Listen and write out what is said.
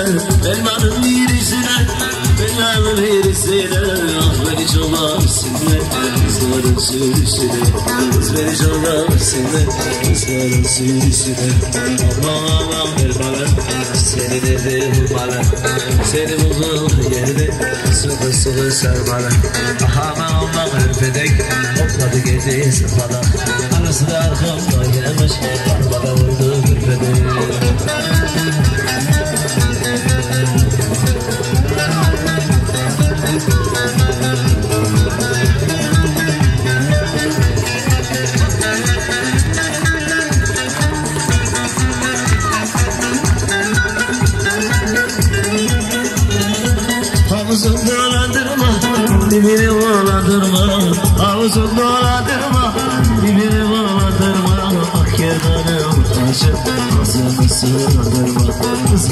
Elmanın birisine Elmanın birisine Ah beni çoğlarsınlar Kızların sürüsüne Kız beni çoğlarsınlar Kızların sürüsüne Aman aman ver bana Seni de ver bana. Seni bulduğum yerde Sıkı sıkı sar bana Aman aman öpedek Hopladı gece sıfada Arası da arkamda gelmiş Havuzun dolandırma, dibini dolandırma Havuzun dolandırma, dibini dolandırma Ak gerdanım taşı, ağzını sığdırma. Kız